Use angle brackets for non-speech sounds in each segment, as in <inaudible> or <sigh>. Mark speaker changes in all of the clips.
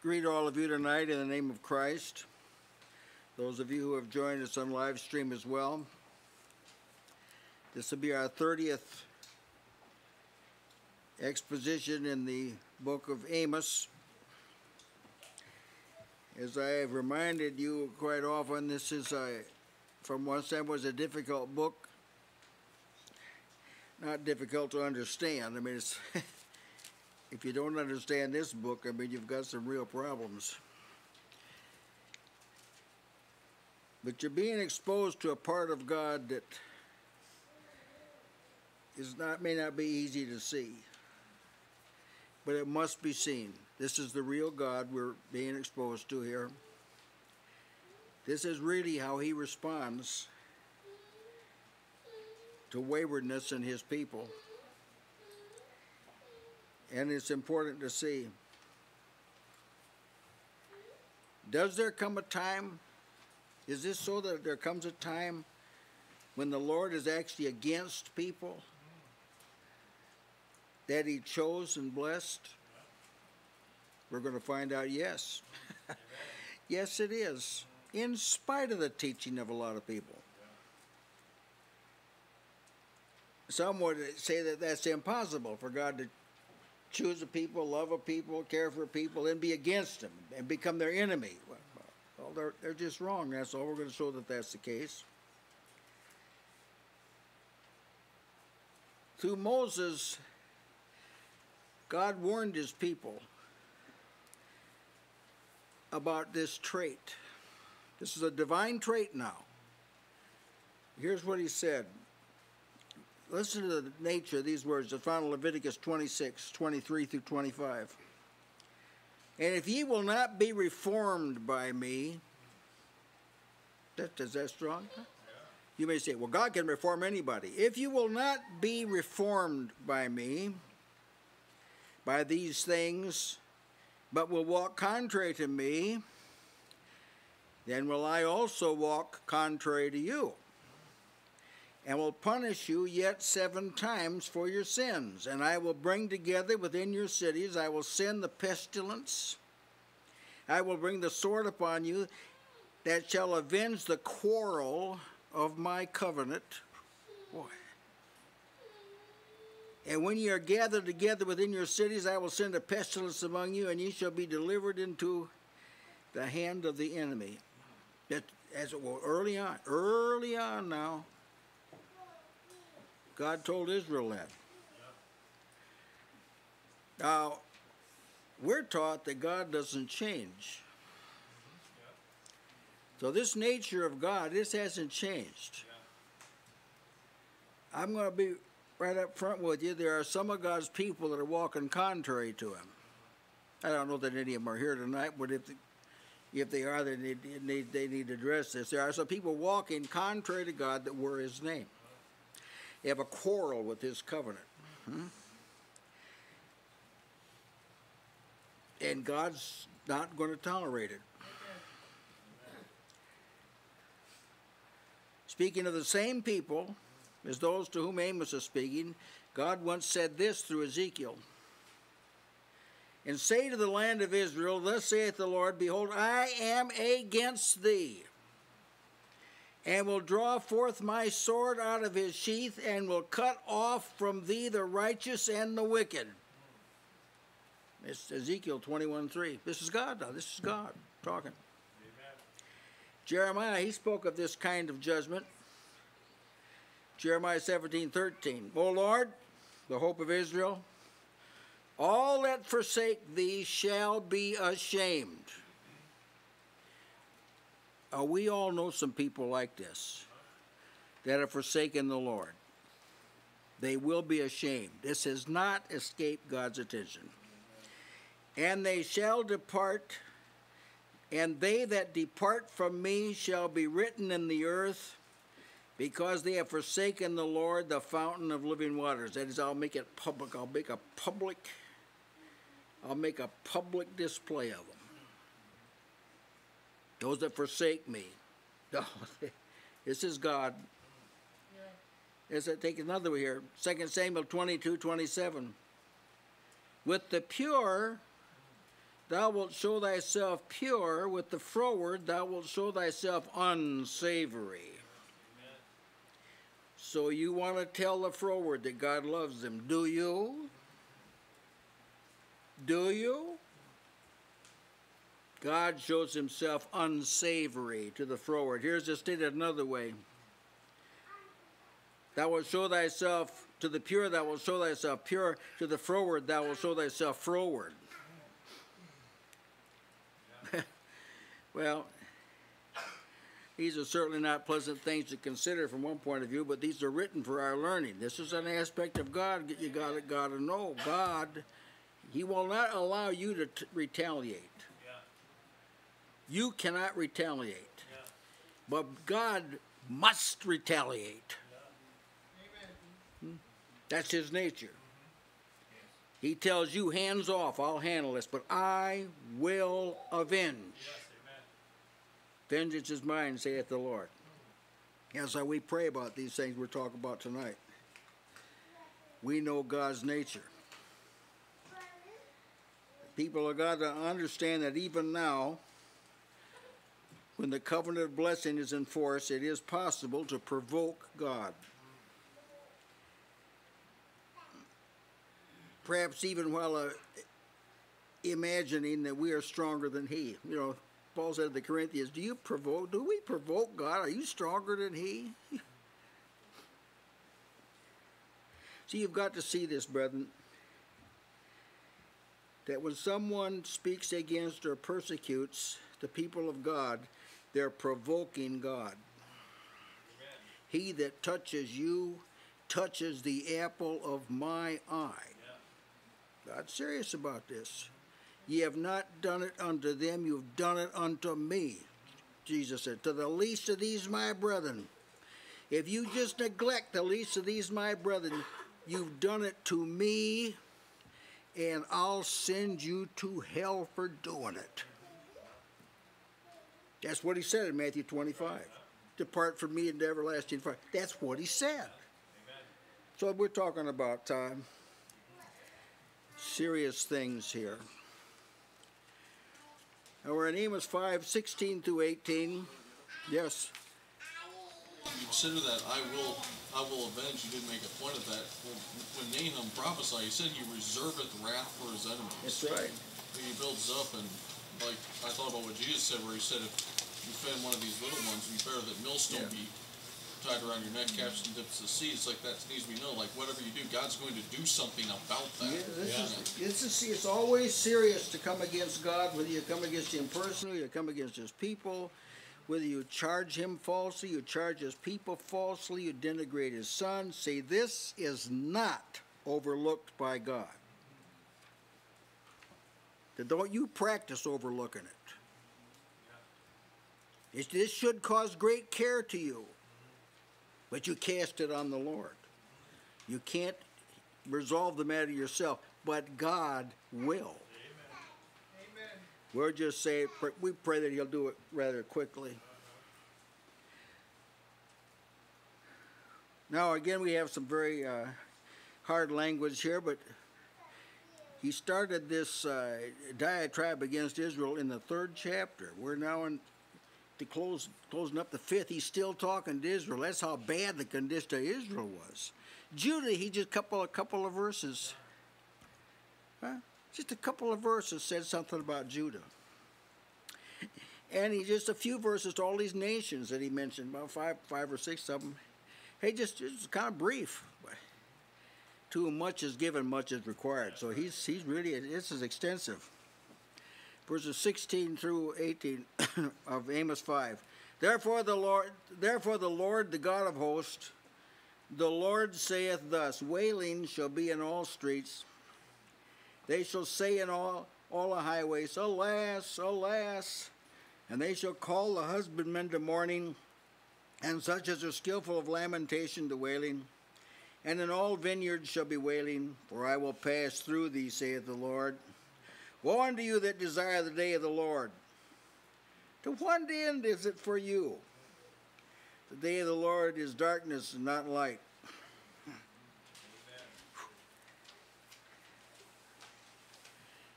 Speaker 1: Greet all of you tonight in the name of Christ. Those of you who have joined us on live stream as well. This will be our 30th exposition in the book of Amos. As I have reminded you quite often, this is a, from one side was a difficult book. Not difficult to understand. I mean, it's <laughs> if you don't understand this book, I mean, you've got some real problems. But you're being exposed to a part of God that is not may not be easy to see, but it must be seen. This is the real God we're being exposed to here. This is really how he responds to waywardness in his people and it's important to see. Does there come a time? Is this so that there comes a time when the Lord is actually against people that He chose and blessed? We're going to find out yes. <laughs> yes, it is, in spite of the teaching of a lot of people. Some would say that that's impossible for God to choose a people, love a people, care for people, and be against them and become their enemy. Well, they're, they're just wrong. That's all. We're going to show that that's the case. Through Moses, God warned his people about this trait. This is a divine trait now. Here's what he said listen to the nature of these words that found in Leviticus 26, 23 through 25. And if ye will not be reformed by me, that, is that strong? You may say, well, God can reform anybody. If you will not be reformed by me, by these things, but will walk contrary to me, then will I also walk contrary to you and will punish you yet seven times for your sins. And I will bring together within your cities, I will send the pestilence, I will bring the sword upon you that shall avenge the quarrel of my covenant. Boy. And when ye are gathered together within your cities, I will send a pestilence among you, and ye shall be delivered into the hand of the enemy. That, as it will early on, early on now, God told Israel that. Now, we're taught that God doesn't change. So this nature of God, this hasn't changed. I'm going to be right up front with you. There are some of God's people that are walking contrary to Him. I don't know that any of them are here tonight, but if if they are, they need, they need to address this. There are some people walking contrary to God that were His name have a quarrel with his covenant. Hmm? And God's not going to tolerate it. Speaking of the same people as those to whom Amos is speaking, God once said this through Ezekiel. And say to the land of Israel, Thus saith the Lord, Behold, I am against thee and will draw forth my sword out of his sheath, and will cut off from thee the righteous and the wicked. It's Ezekiel 21 3. This is God now. This is God talking. Amen. Jeremiah, he spoke of this kind of judgment. Jeremiah 17 13. O Lord, the hope of Israel, all that forsake thee shall be ashamed. Uh, we all know some people like this that have forsaken the Lord. They will be ashamed. This has not escaped God's attention. And they shall depart, and they that depart from me shall be written in the earth, because they have forsaken the Lord, the fountain of living waters. That is, I'll make it public. I'll make a public, I'll make a public display of them those that forsake me. <laughs> This is God. Let's take another way here. 2 Samuel 22, 27. With the pure thou wilt show thyself pure, with the froward thou wilt show thyself unsavory. So you want to tell the froward that God loves them, do you? Do you? God shows himself unsavory to the froward. Here's it stated another way. Thou wilt show thyself to the pure, thou wilt show thyself pure. To the froward, thou wilt show thyself froward. <laughs> well, these are certainly not pleasant things to consider from one point of view, but these are written for our learning. This is an aspect of God you got to know. God, He will not allow you to retaliate. You cannot retaliate. Yeah. But God must retaliate. Yeah. Hmm? That's his nature. He tells you, hands off, I'll handle this, but I will avenge. Yes, Vengeance is mine, saith the Lord. As we pray about these things we're talking about tonight, we know God's nature. People of God to understand that even now, when the covenant of blessing is in force, it is possible to provoke God. Perhaps even while uh, imagining that we are stronger than He. You know, Paul said to the Corinthians, "Do you provoke? Do we provoke God? Are you stronger than He?" <laughs> See, you've got to see this, brethren. That when someone speaks against or persecutes the people of God, they're provoking God. Amen. He that touches you touches the apple of my eye. Yeah. God's serious about this. Ye have not done it unto them, you've done it unto me. Jesus said, To the least of these my brethren. If you just neglect the least of these my brethren, you've done it to me, and I'll send you to hell for doing it. That's what he said in Matthew 25. Depart from me into everlasting fire. That's what he said. So we're talking about uh, serious things here. Now we're in Amos 5, 16 through 18. Yes.
Speaker 2: Consider that I will I will avenge. You didn't make a point of that. When, when Nahum prophesied, he said he reserveth wrath for his enemies.
Speaker 1: That's right.
Speaker 2: He builds up and like I thought about what Jesus said, where he said, if you fend one of these little ones, it'd be better that millstone yeah. be tied around your neck, captured and dips the sea. It's like that needs to be known. Like whatever you do, God's going to do something about that.
Speaker 1: Yeah, this yeah. is this is it's always serious to come against God, whether you come against Him personally, you come against His people. Whether you charge him falsely, you charge his people falsely, you denigrate his son, say this is not overlooked by God that don't you practice overlooking it. it. This should cause great care to you, but you cast it on the Lord. You can't resolve the matter yourself, but God will. We'll just say, we pray that He'll do it rather quickly. Now, again, we have some very uh, hard language here, but he started this uh, diatribe against Israel in the third chapter. We're now in to close closing up the fifth. He's still talking to Israel. That's how bad the condition of Israel was. Judah, he just couple a couple of verses. Huh? Just a couple of verses said something about Judah. And he just a few verses to all these nations that he mentioned, about five five or six of them. Hey, just, just kind of brief to whom much is given, much is required. So he's he's really this is extensive. Verses 16 through 18 <coughs> of Amos 5. Therefore the Lord, therefore the Lord, the God of hosts, the Lord saith thus: Wailing shall be in all streets. They shall say in all all the highways, Alas, alas! And they shall call the husbandmen to mourning, and such as are skillful of lamentation to wailing and in all vineyards shall be wailing, for I will pass through thee, saith the Lord. Woe unto you that desire the day of the Lord. To what end is it for you? The day of the Lord is darkness and not light.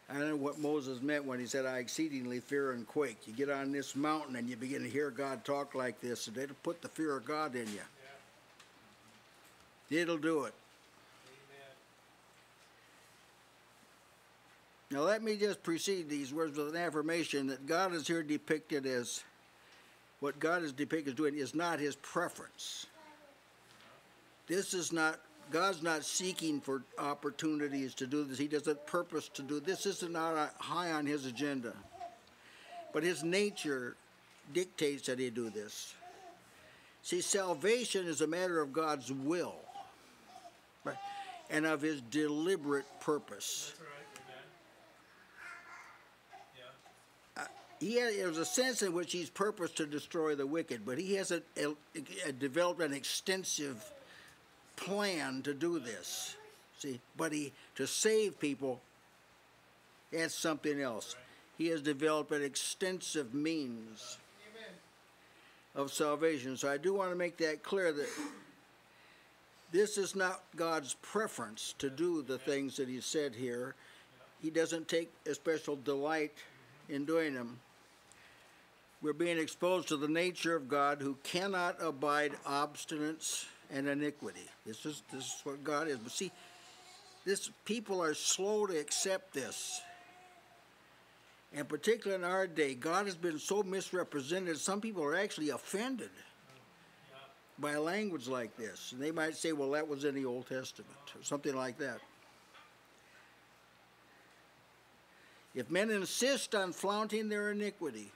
Speaker 1: I don't know what Moses meant when he said, I exceedingly fear and quake. You get on this mountain and you begin to hear God talk like this, and it'll put the fear of God in you. It'll do it. Now, let me just precede these words with an affirmation that God is here depicted as what God is depicted as doing is not his preference. This is not, God's not seeking for opportunities to do this. He doesn't purpose to do this. This is not high on his agenda. But his nature dictates that he do this. See, salvation is a matter of God's will and of his deliberate purpose.
Speaker 3: That's right, amen. Yeah,
Speaker 1: he has, there's a sense in which he's purposed to destroy the wicked, but he hasn't uh, uh, developed an extensive plan to do this. See, but he to save people, that's something else. He has developed an extensive means of salvation. So I do want to make that clear that this is not God's preference to do the things that he said here. He doesn't take a special delight in doing them. We're being exposed to the nature of God who cannot abide obstinance and iniquity. This is this is what God is. But see, this people are slow to accept this. And particularly in our day, God has been so misrepresented, some people are actually offended by language like this. And they might say, well, that was in the Old Testament, or something like that. If men insist on flaunting their iniquity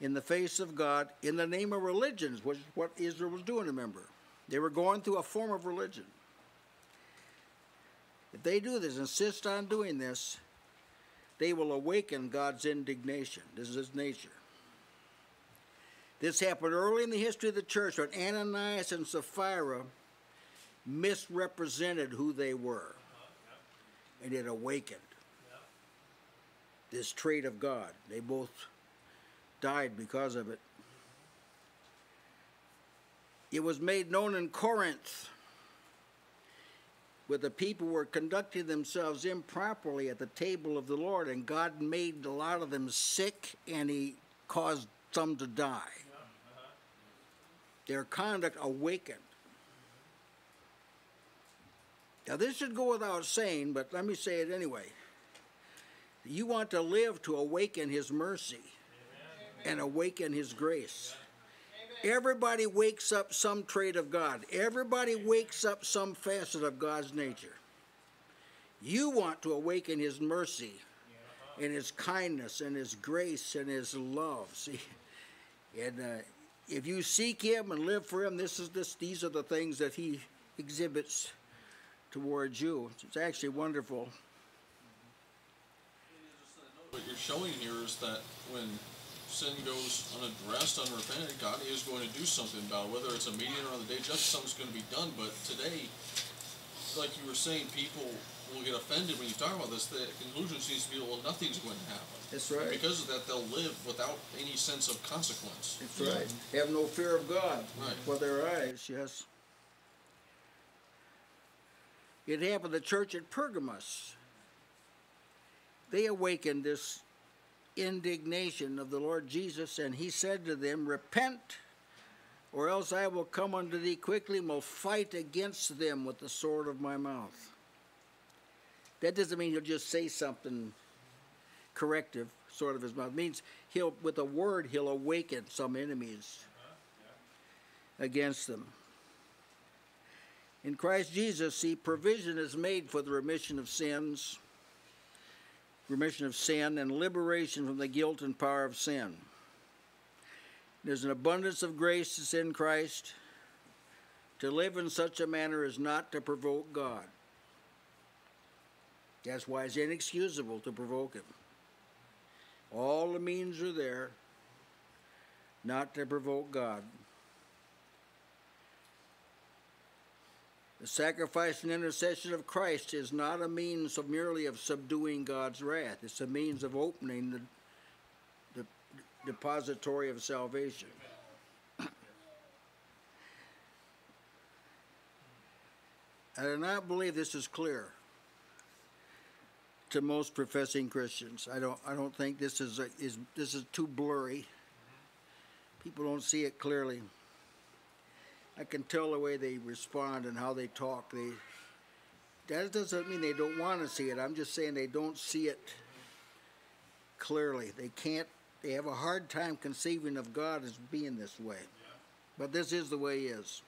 Speaker 1: in the face of God in the name of religions, which is what Israel was doing, remember. They were going through a form of religion. If they do this, insist on doing this, they will awaken God's indignation. This is his nature. This happened early in the history of the church when Ananias and Sapphira misrepresented who they were. And it awakened this trait of God. They both died because of it. It was made known in Corinth where the people were conducting themselves improperly at the table of the Lord, and God made a lot of them sick and He caused some to die. Their conduct awakened. Now, this should go without saying, but let me say it anyway. You want to live to awaken His mercy and awaken His grace. Everybody wakes up some trait of God. Everybody wakes up some facet of God's nature. You want to awaken His mercy and His kindness and His grace and His love. See, <laughs> and uh, if you seek Him and live for Him, this is this. These are the things that He exhibits towards you. It's actually wonderful.
Speaker 2: What you're showing here is that when sin goes unaddressed, unrepented, God is going to do something about it. Whether it's immediate or on the day of something's going to be done. But today, like you were saying, people will get offended when you talk about this. The conclusion seems to be, well, nothing's going to happen.
Speaker 1: That's right.
Speaker 2: And because of that, they'll live without any sense of consequence.
Speaker 1: That's right. Have no fear of God
Speaker 2: Right.
Speaker 1: for their eyes, yes. It happened to the church at Pergamos. They awakened this indignation of the Lord Jesus, and he said to them, Repent, or else I will come unto thee quickly and will fight against them with the sword of my mouth. That doesn't mean he'll just say something corrective, sort of his mouth. It means he'll, with a word, he'll awaken some enemies against them. In Christ Jesus, see, provision is made for the remission of sins, remission of sin, and liberation from the guilt and power of sin. There's an abundance of grace that's in Christ. To live in such a manner is not to provoke God. That's why it's inexcusable to provoke Him. All the means are there not to provoke God. The sacrifice and intercession of Christ is not a means of merely of subduing God's wrath. It's a means of opening the, the depository of salvation. <coughs> I do not believe this is clear. To most professing Christians. I don't, I don't think this is, a, is, this is too blurry. People don't see it clearly. I can tell the way they respond and how they talk. They, that doesn't mean they don't want to see it. I'm just saying they don't see it clearly. They can't, they have a hard time conceiving of God as being this way. But this is the way He is.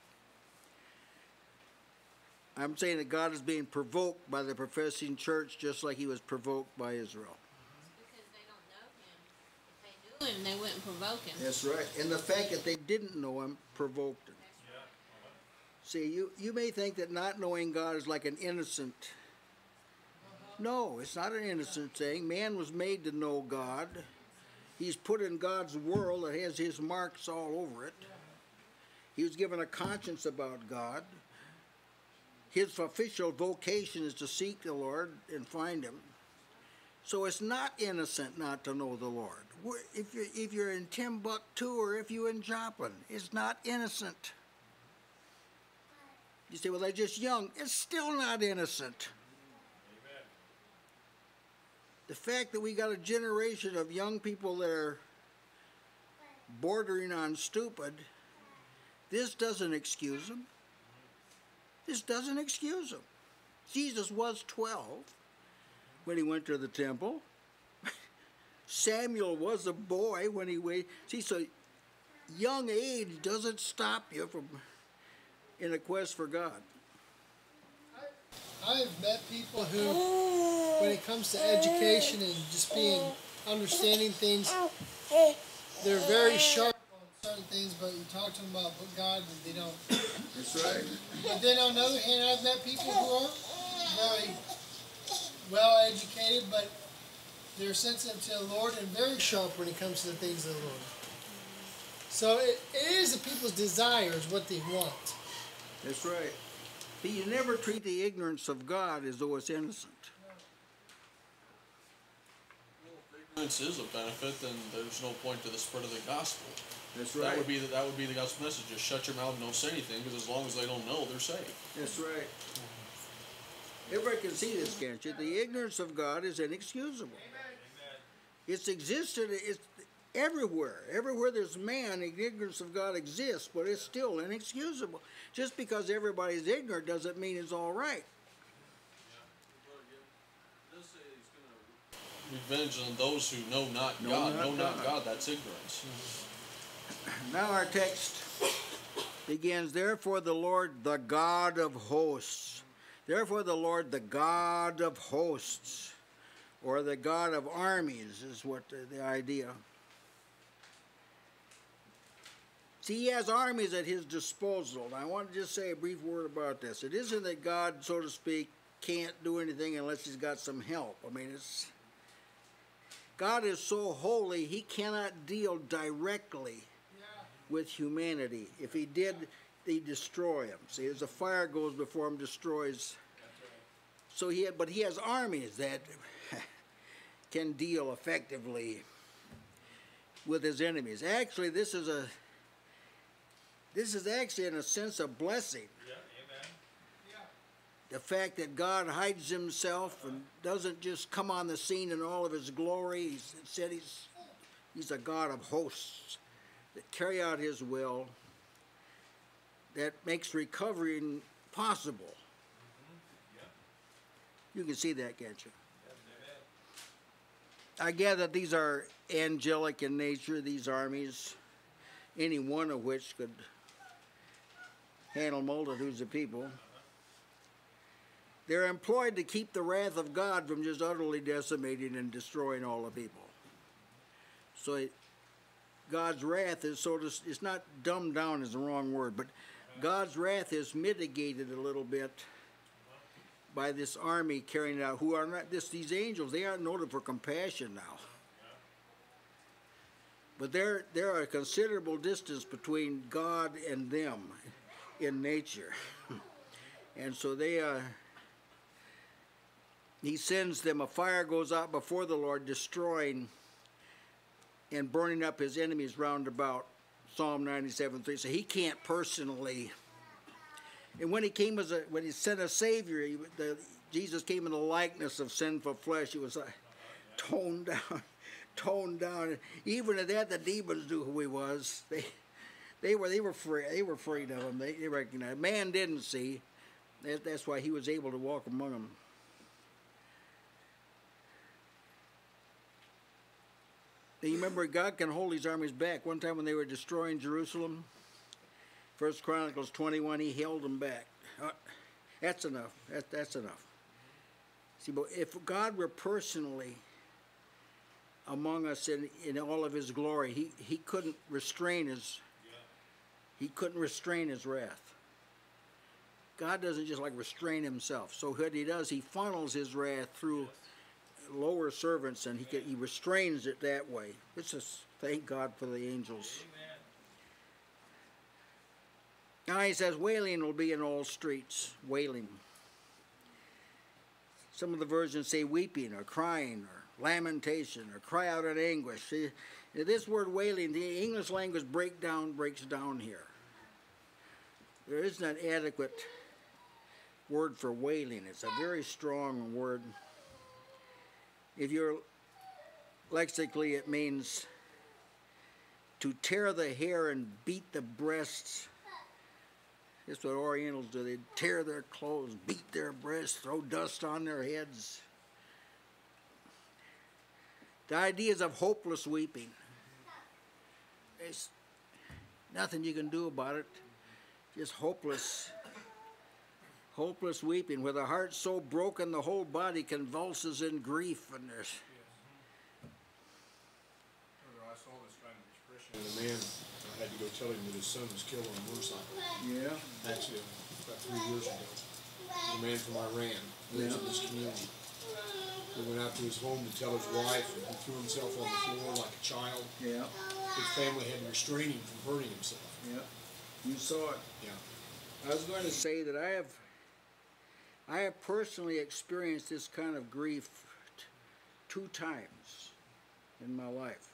Speaker 1: I'm saying that God is being provoked by the professing church just like He was provoked by Israel.
Speaker 4: Because they don't know him. They knew him, they wouldn't provoke him.
Speaker 1: That's right. And the fact that they didn't know Him provoked Him.
Speaker 3: Yeah.
Speaker 1: See, you, you may think that not knowing God is like an innocent. No, it's not an innocent thing. Man was made to know God. He's put in God's world that has His marks all over it. He was given a conscience about God. His official vocation is to seek the Lord and find Him. So it's not innocent not to know the Lord. If you're, if you're in Timbuktu or if you're in Joplin, it's not innocent. You say, well, they're just young. It's still not innocent.
Speaker 3: Amen.
Speaker 1: The fact that we got a generation of young people that are bordering on stupid, this doesn't excuse them. This doesn't excuse them. Jesus was 12 when he went to the temple. <laughs> Samuel was a boy when he went. See, so young age doesn't stop you from in a quest for God.
Speaker 5: I've met people who, oh. when it comes to education and just being understanding things, they're very sharp on certain things, but you talk to them about God and they don't.
Speaker 1: That's right.
Speaker 5: But then on the other hand, I've met people who are very well educated, but they're sensitive to the Lord and very sharp when it comes to the things of the Lord. So it, it is the people's desires what they want.
Speaker 1: That's right. But you never treat the ignorance of God as though it's innocent.
Speaker 2: Well, If ignorance is a benefit, then there's no point to the spread of the gospel.
Speaker 1: That's
Speaker 2: That would be the, that would be the gospel message. Just shut your mouth and don't say anything, because as long as they don't know, they're saved.
Speaker 1: That's right. Everybody can see this, can't you? The ignorance of God is inexcusable. It's existed. It's everywhere. Everywhere there's man, the ignorance of God exists, but it's still inexcusable. Just because everybody's ignorant doesn't mean it's all right.
Speaker 2: Revenge on those who know not
Speaker 1: Know
Speaker 2: God.
Speaker 1: not
Speaker 2: know not
Speaker 1: God.
Speaker 2: God. That's ignorance.
Speaker 1: Now our text begins, Therefore the Lord, the God of hosts. Therefore the Lord, the God of hosts, or the God of armies, is what the, idea. See, he has armies at his disposal. And I want to just say a brief word about this. It isn't that God, so to speak, can't do anything unless he's got some help. I mean, it's. God is so holy, he cannot deal directly with humanity. If he did, they destroy him. See, as the fire goes before him, destroys. So he, had, but he has armies that <laughs> can deal effectively with his enemies. Actually, this is a, this is actually in a sense a blessing.
Speaker 3: Yeah.
Speaker 1: The fact that God hides himself and doesn't just come on the scene in all of his glory. He said he's, he's a God of hosts that carry out his will, that makes recovery possible. Mm-hmm. You can see that, can't you? I gather these are angelic in nature, these armies, any one of which could handle multitudes of people. Uh-huh. They're employed to keep the wrath of God from just utterly decimating and destroying all the people. So it, God's wrath is sort of, it's not dumbed down is the wrong word, but God's wrath is mitigated a little bit by this army carrying it out, who are not this these angels, they aren't noted for compassion now. But there there are a considerable distance between God and them in nature. <laughs> and so they uh he sends them a fire goes out before the Lord, destroying and burning up his enemies round about. Psalm 97 3. So he can't personally. And when he came as a, when he sent a savior, he, the, Jesus came in the likeness of sinful flesh. He was like toned <laughs> down, toned down. Even at that, the demons knew who he was. They, they were, they were free. They were afraid of him. They, they recognized. Man didn't see. That, that's why he was able to walk among them. You remember, God can hold his armies back. One time when they were destroying Jerusalem, First Chronicles 21, he held them back. Uh, that's enough. That, that's enough. See, but if God were personally among us in, in all of his glory, he, he couldn't restrain his he couldn't restrain his wrath. God doesn't just like restrain himself. So what he does, he funnels his wrath through lower servants and he can, he restrains it that way. It's just thank God for the angels. Now he says wailing will be in all streets, wailing. Some of the versions say weeping or crying or lamentation or cry out in anguish. See, this word wailing, the English language breakdown breaks down here. There isn't an adequate word for wailing. It's a very strong word. If you're lexically, it means to tear the hair and beat the breasts. That's what Orientals do. They tear their clothes, beat their breasts, throw dust on their heads. The ideas of hopeless weeping. There's nothing you can do about it. Just hopeless, hopeless weeping, with a heart so broken the whole body convulses in grief. And there's
Speaker 6: I saw this kind of expression in a man, I had to go tell him that his son was killed on a motorcycle
Speaker 1: yeah,
Speaker 6: accident about three years ago. A man from Iran lives in this community. He went out to his home to tell his wife and he threw himself on the floor like a child.
Speaker 1: yeah,
Speaker 6: His family had to restrain him from hurting himself.
Speaker 1: yeah. You saw it.
Speaker 6: Yeah.
Speaker 1: I was going to say that I have, I have personally experienced this kind of grief two times in my life,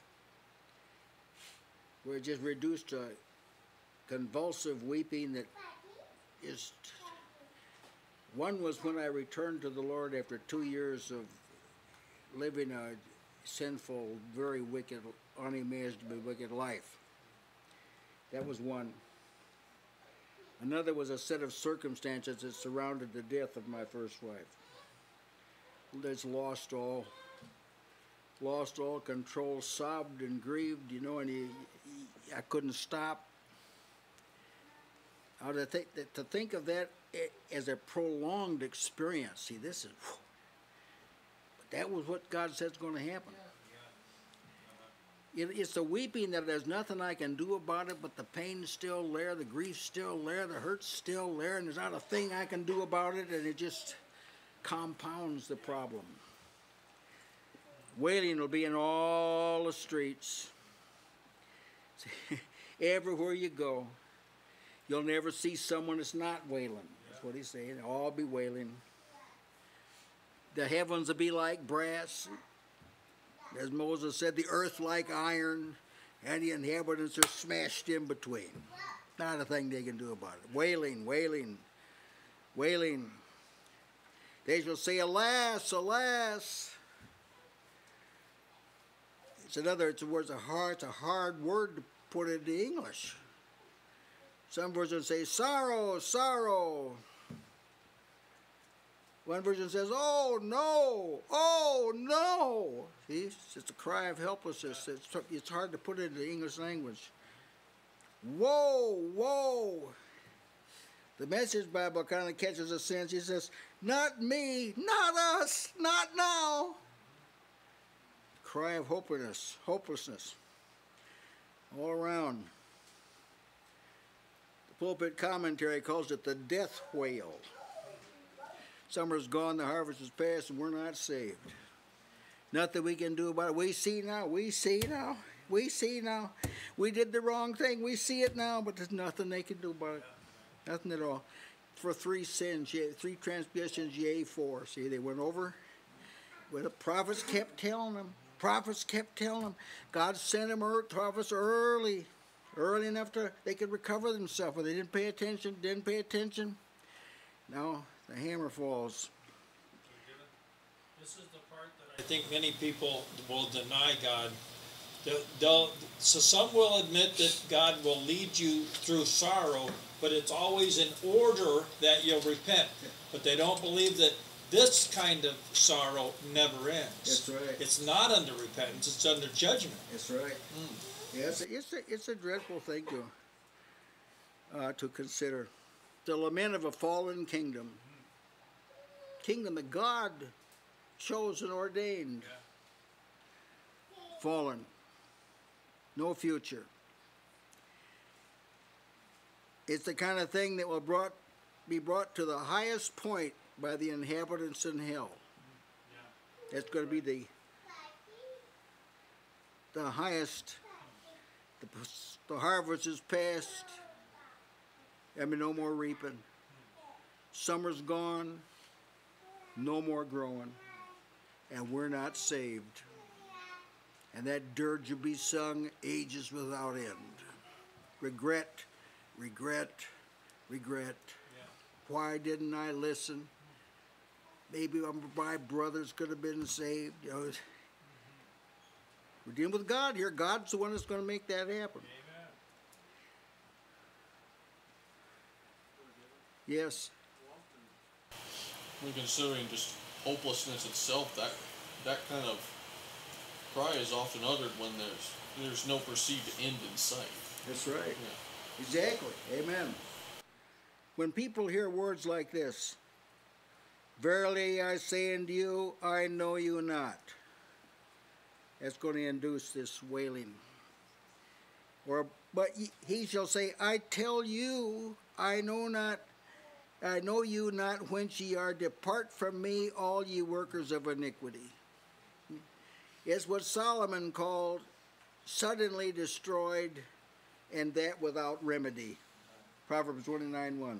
Speaker 1: where it just reduced to convulsive weeping that is. One was when I returned to the Lord after two years of living a sinful, very wicked, unimaginably wicked life. That was one. Another was a set of circumstances that surrounded the death of my first wife. That's lost all, lost all control, sobbed and grieved, you know, and he, he- I couldn't stop. Now to think that to think of that as a prolonged experience. See, this is, but that was what God said is going to happen. It, it's the weeping that there's nothing I can do about it, but the pain's still there, the grief's still there, the hurt's still there, and there's not a thing I can do about it, and it just compounds the problem. Wailing will be in all the streets. <laughs> Everywhere you go, you'll never see someone that's not wailing. That's what he's saying. All be wailing. The heavens will be like brass, as Moses said, the earth like iron, and the inhabitants are smashed in between. Not a thing they can do about it. Wailing, wailing, wailing. They shall say, Alas, alas. It's another, it's a word, it's a hard, it's a hard word to put into English. Some versions say sorrow, sorrow. One version says, "Oh no! Oh no!" See, it's just a cry of helplessness. It's, it's hard to put into the English language. Whoa, whoa! The Message Bible kind of catches a sense. He says, "Not me, not us, not now." Cry of hopelessness, hopelessness, all around. The pulpit commentary calls it the death wail. Summer's gone, the harvest is past, and we're not saved. Nothing we can do about it. We see now, we see now, we see now. We did the wrong thing, we see it now, but there's nothing they can do about it. Nothing at all. For three sins, yea, three transgressions, yea, four. See, they went over. Well, the prophets kept telling them. Prophets kept telling them. God sent them earth prophets early, early enough to they could recover themselves, but they didn't pay attention. Didn't pay attention. Now the hammer falls.
Speaker 3: This is the part that I think many people will deny God. They'll, so some will admit that God will lead you through sorrow, but it's always in order that you'll repent. But they don't believe that this kind of sorrow never ends.
Speaker 1: That's right.
Speaker 3: It's not under repentance, it's under judgment.
Speaker 1: That's right. Yeah, it's a, it's a, it's a dreadful thing to, uh, to consider. The lament of a fallen kingdom. Kingdom that God chose and ordained. Fallen. No future. It's the kind of thing that will brought, be brought to the highest point by the inhabitants in hell. That's going to be the the highest. The, the harvest is past. I mean, no more reaping. Summer's gone. No more growing. And we're not saved. And that dirge will be sung ages without end. Regret, regret, regret. Why didn't I listen? Maybe my brothers could have been saved. You know, we're dealing with God here. God's the one that's going to make that happen.
Speaker 3: Amen.
Speaker 1: Yes.
Speaker 2: Considering just hopelessness itself, that that kind of cry is often uttered when there's there's no perceived end in sight.
Speaker 1: That's right.
Speaker 2: Yeah.
Speaker 1: Exactly. Amen. When people hear words like this, Verily I say unto you, I know you not. That's going to induce this wailing. Or, but he shall say, I tell you, I know not, I know you not whence ye are. Depart from me, all ye workers of iniquity. It's what Solomon called suddenly destroyed, and that without remedy. Proverbs 29 1.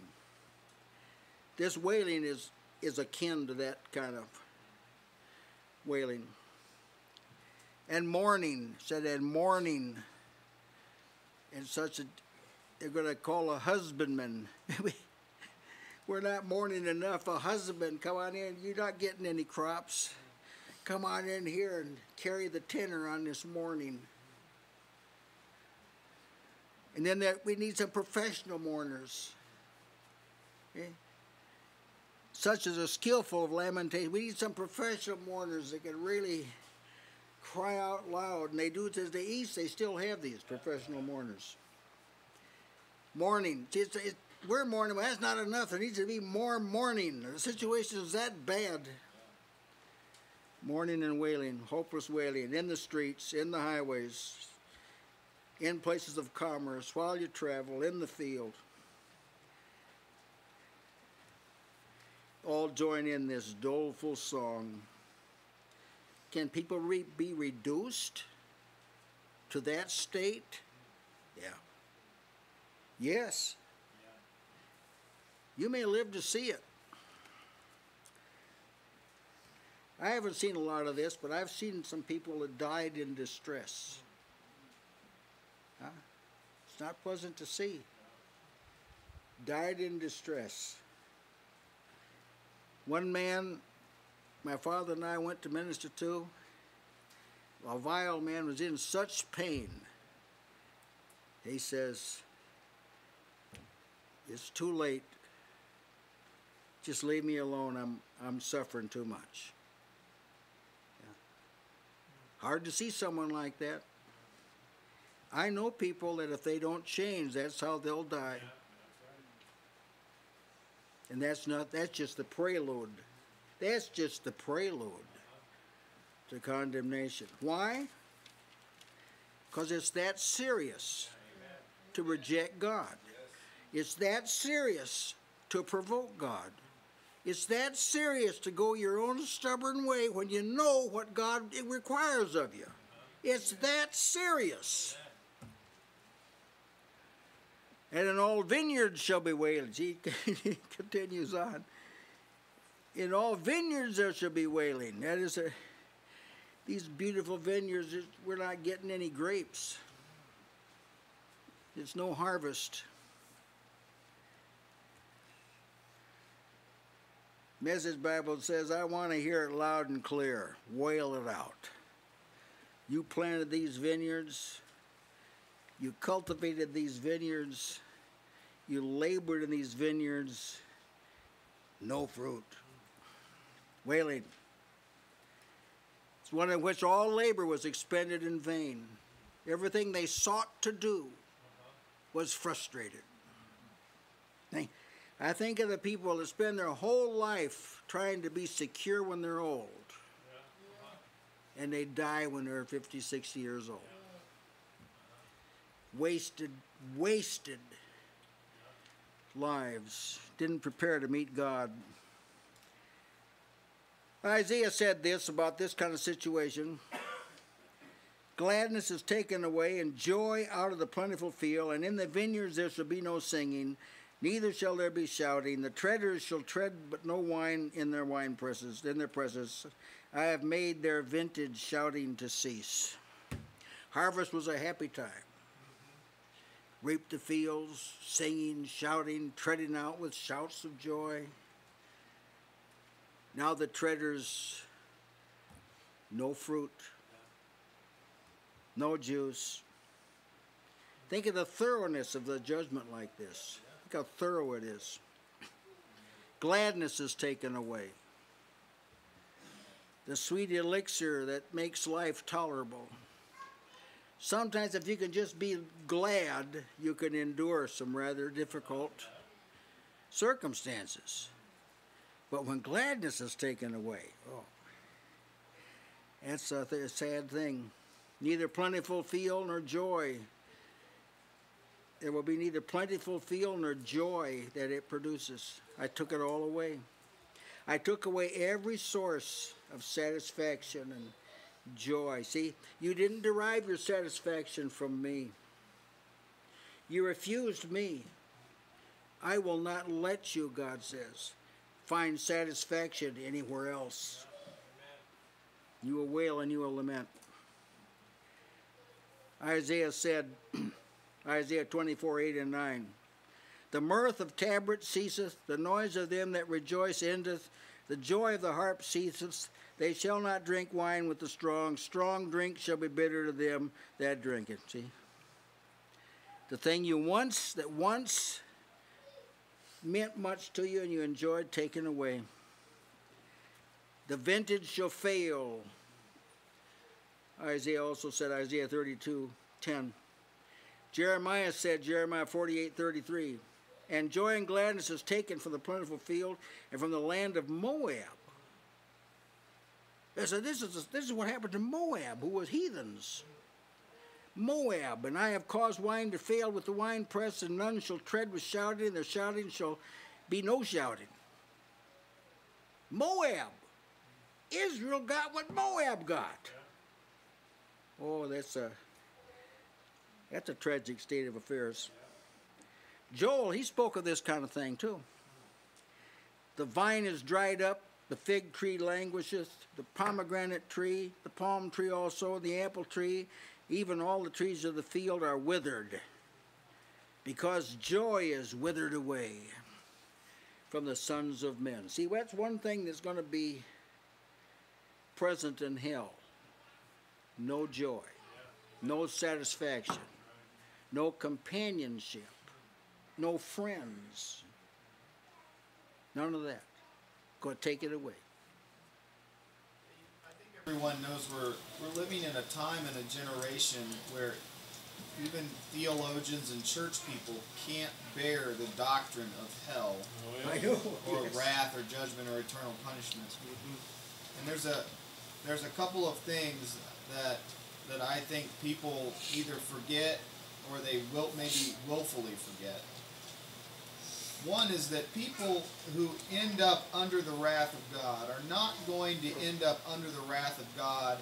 Speaker 1: This wailing is, is akin to that kind of wailing. And mourning, said, and mourning, and such a, they're going to call a husbandman. <laughs> We're not mourning enough. A husband, come on in. You're not getting any crops. Come on in here and carry the tenor on this morning. And then that we need some professional mourners. Okay? Such as a skillful of lamentation. We need some professional mourners that can really cry out loud. And they do it as the East, they still have these professional mourners. Mourning. It's, it, we're mourning, but that's not enough. There needs to be more mourning. The situation is that bad. Mourning and wailing, hopeless wailing, in the streets, in the highways, in places of commerce, while you travel, in the field. All join in this doleful song. Can people re- be reduced to that state? Yeah. Yes. You may live to see it. I haven't seen a lot of this, but I've seen some people that died in distress. Huh? It's not pleasant to see. Died in distress. One man, my father and I went to minister to, a vile man was in such pain. He says, It's too late. Just leave me alone. I'm, I'm suffering too much. Yeah. Hard to see someone like that. I know people that if they don't change, that's how they'll die. And that's not that's just the prelude. That's just the prelude to condemnation. Why? Because it's that serious to reject God. It's that serious to provoke God. It's that serious to go your own stubborn way when you know what God requires of you. It's that serious. And in all vineyards shall be wailings. <laughs> He continues on. In all vineyards there shall be wailing. That is a, these beautiful vineyards, we're not getting any grapes. It's no harvest. Message Bible says, I want to hear it loud and clear. Wail it out. You planted these vineyards. You cultivated these vineyards. You labored in these vineyards. No fruit. Wailing. It's one in which all labor was expended in vain. Everything they sought to do was frustrated. I think of the people that spend their whole life trying to be secure when they're old. And they die when they're 50, 60 years old. Wasted, wasted lives. Didn't prepare to meet God. Isaiah said this about this kind of situation. Gladness is taken away, and joy out of the plentiful field, and in the vineyards there shall be no singing, neither shall there be shouting. The treaders shall tread, but no wine in their wine presses, in their presses. I have made their vintage shouting to cease. Harvest was a happy time. Reap the fields, singing, shouting, treading out with shouts of joy. Now the treaders, no fruit, no juice. Think of the thoroughness of the judgment like this. How thorough it is. Gladness is taken away. The sweet elixir that makes life tolerable. Sometimes, if you can just be glad, you can endure some rather difficult circumstances. But when gladness is taken away, oh, that's a th- sad thing. Neither plentiful field nor joy. There will be neither plentiful field nor joy that it produces. I took it all away. I took away every source of satisfaction and joy. See, you didn't derive your satisfaction from me. You refused me. I will not let you, God says, find satisfaction anywhere else. You will wail and you will lament. Isaiah said, <clears throat> Isaiah 24, 8 and 9, The mirth of tabret ceaseth, the noise of them that rejoice endeth, the joy of the harp ceaseth. They shall not drink wine with the strong. Strong drink shall be bitter to them that drink it. See? The thing you once, that once meant much to you and you enjoyed taken away. The vintage shall fail. Isaiah also said, Isaiah 32, 10. Jeremiah said, Jeremiah 48, 33. And joy and gladness is taken from the plentiful field and from the land of Moab. And So this is, this is what happened to Moab, who was heathens. Moab, and I have caused wine to fail with the winepress, and none shall tread with shouting, and their shouting shall be no shouting. Moab. Israel got what Moab got. Oh, that's a that's a tragic state of affairs. Joel, he spoke of this kind of thing too. The vine is dried up, the fig tree languisheth, the pomegranate tree, the palm tree also, the apple tree, even all the trees of the field are withered, because joy is withered away from the sons of men. See, that's one thing that's going to be present in hell no joy, no satisfaction, no companionship, no friends. None of that. Go take it away.
Speaker 7: I think everyone knows we're we're living in a time and a generation where even theologians and church people can't bear the doctrine of hell oh,
Speaker 1: I know.
Speaker 7: or
Speaker 1: yes.
Speaker 7: wrath or judgment or eternal punishment. Mm-hmm. And there's a there's a couple of things that that I think people either forget or they will maybe willfully forget. One is that people who end up under the wrath of God are not going to end up under the wrath of God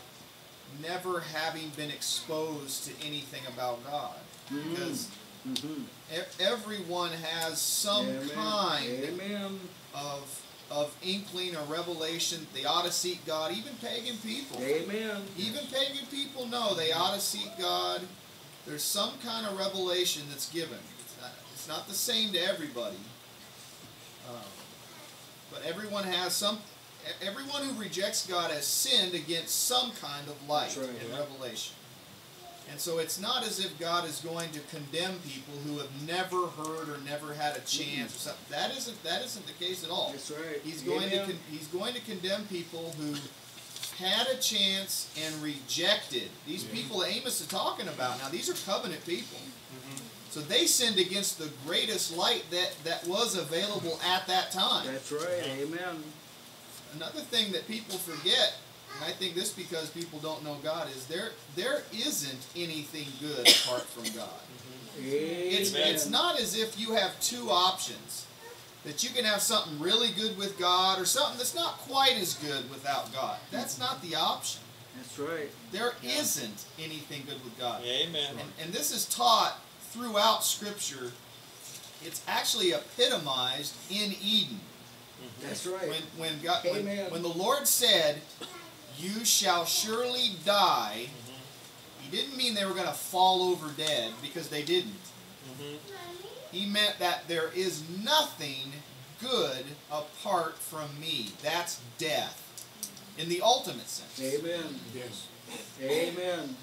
Speaker 7: never having been exposed to anything about God. Because
Speaker 1: Mhm.
Speaker 7: e- everyone has some
Speaker 1: Amen.
Speaker 7: kind
Speaker 1: Amen.
Speaker 7: of of inkling or revelation they ought to seek God. Even pagan people,
Speaker 1: Amen.
Speaker 7: even pagan people know they ought to seek God. There's some kind of revelation that's given. It's not, it's not the same to everybody. Um, But everyone has some. Everyone who rejects God has sinned against some kind of light
Speaker 1: right,
Speaker 7: in
Speaker 1: yeah.
Speaker 7: Revelation. And so it's not as if God is going to condemn people who have never heard or never had a chance or something. That isn't that isn't the case at all.
Speaker 1: That's right.
Speaker 7: He's going to
Speaker 1: Amen.
Speaker 7: con- he's going to condemn people who had a chance and rejected. These people that Amos is talking about now, these are covenant people. Mm-hmm. So they sinned against the greatest light that, that was available at that time.
Speaker 1: That's right, amen.
Speaker 7: Another thing that people forget, and I think this because people don't know God, is there there isn't anything good apart from God. Mm-hmm. It's
Speaker 1: Amen.
Speaker 7: it's not as if you have two options. That you can have something really good with God or something that's not quite as good without God. That's not the option.
Speaker 1: That's right.
Speaker 7: There not anything good with God.
Speaker 3: Amen.
Speaker 7: And, and this is taught throughout Scripture. It's actually epitomized in Eden. Mm-hmm.
Speaker 1: That's right.
Speaker 7: When when God when,
Speaker 1: Amen.
Speaker 7: when the Lord said, "You shall surely die," mm-hmm. He didn't mean they were going to fall over dead because they didn't. Mm-hmm. He meant that there is nothing good apart from me. That's death, in the ultimate sense.
Speaker 1: Amen.
Speaker 6: Yes.
Speaker 1: Amen.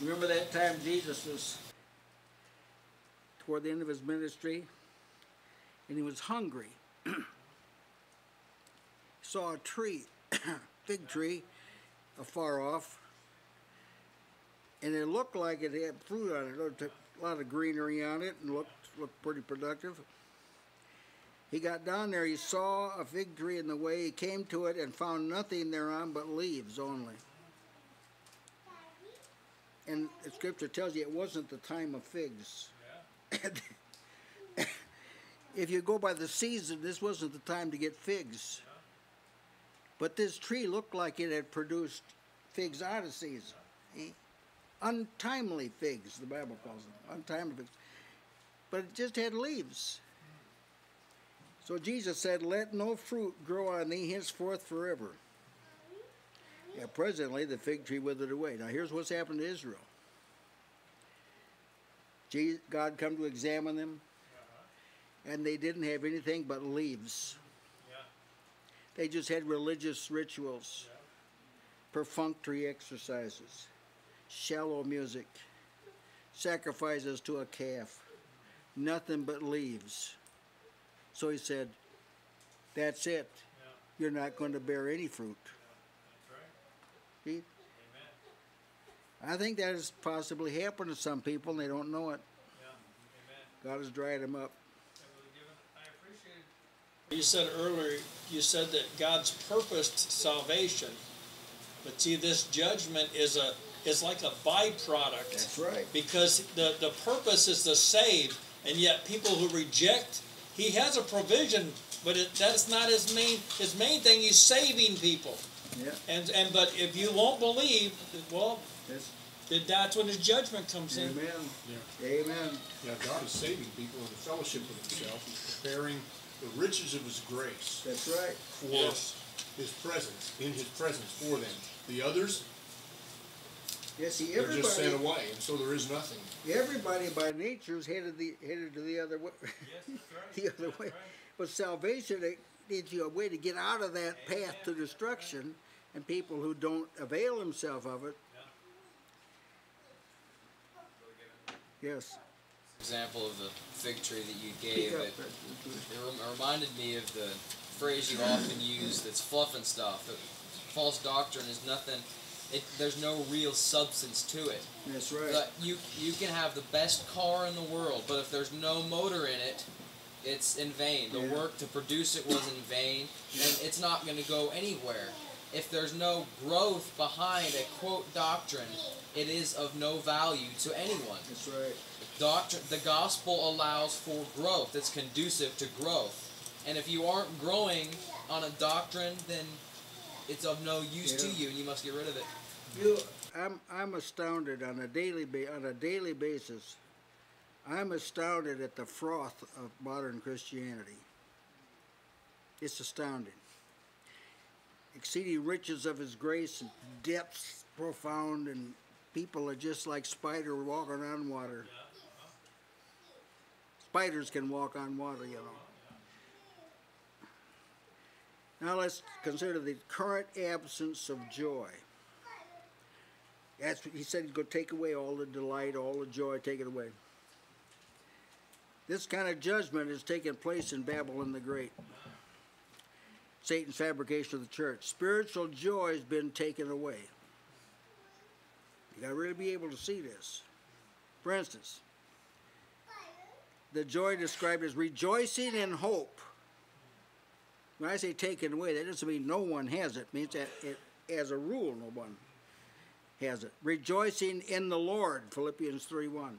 Speaker 1: Remember that time Jesus was toward the end of his ministry and he was hungry. <clears throat> Saw a tree, <clears throat> big tree, afar off, and it looked like it had fruit on it. Looked A lot of greenery on it and looked looked pretty productive. He got down there, he saw a fig tree in the way, he came to it and found nothing thereon but leaves only. And the scripture tells you it wasn't the time of figs. if you go by the season, this wasn't the time to get figs. But this tree looked like it had produced figs out of season. Eh? Untimely figs, the Bible calls them. Untimely figs. But it just had leaves. So Jesus said, Let no fruit grow on thee henceforth forever. Yeah, presently the fig tree withered away. Now here's what's happened to Israel. Je- God come to examine them, uh-huh. and they didn't have anything but leaves. They just had religious rituals, perfunctory exercises, shallow music, sacrifices to a calf, nothing but leaves. So he said, That's it. You're not going to bear any fruit. See? I think that has possibly happened to some people and they don't know it. God has dried them up.
Speaker 3: You said earlier, you said that God's purposed salvation, but see, this judgment is a is like a byproduct.
Speaker 1: That's right.
Speaker 3: Because the, the purpose is to save, and yet people who reject, he has a provision, but it, that's not his main his main thing. He's saving people,
Speaker 1: Yeah.
Speaker 3: and and but if you won't believe, well,
Speaker 1: That's,
Speaker 3: then that's when his judgment comes in.
Speaker 1: amen.
Speaker 6: Yeah.
Speaker 1: Amen.
Speaker 6: Yeah, God is saving people into fellowship with Himself. He's preparing the riches of His grace
Speaker 1: That's right.
Speaker 6: for
Speaker 3: Yes.
Speaker 6: His presence, in His presence for them. The others,
Speaker 1: Yeah, see,
Speaker 6: they're just sent
Speaker 1: everybody,
Speaker 6: away, and so there is nothing.
Speaker 1: everybody by nature is headed the headed to the other way. <laughs> the other way. But salvation it needs you a way to get out of that path to destruction, and people who don't avail themselves of it. Yes.
Speaker 8: example of the fig tree that you gave,
Speaker 1: up.
Speaker 8: it, it reminded me of the phrase you often use that's fluff and stuff. That false doctrine is nothing. It, there's no real substance to it.
Speaker 1: That's right.
Speaker 8: But you you can have the best car in the world, but if there's no motor in it, it's in vain. The
Speaker 1: Yeah.
Speaker 8: work to produce it was in vain, and it's not going to go anywhere. If there's no growth behind a quote doctrine, it is of no value to anyone.
Speaker 1: That's right.
Speaker 8: Doctrine, the gospel allows for growth. It's conducive to growth. And if you aren't growing on a doctrine, then it's of no use to you, and you must get rid of it.
Speaker 1: You, I'm, I'm astounded on a daily ba- on a daily basis. I'm astounded at the froth of modern Christianity. It's astounding. Exceeding riches of His grace and depths profound, and people are just like spider walking on water. Spiders can walk on water, you know. Now let's consider the current absence of joy. That's what he said he'd go take away all the delight, all the joy, take it away. This kind of judgment is taking place in Babylon the Great. Satan's fabrication of the church. Spiritual joy has been taken away. You gotta really be able to see this. For instance, the joy described as rejoicing in hope. When I say taken away, that doesn't mean no one has it. It means that it, as a rule, no one has it. Rejoicing in the Lord, Philippians 3 1.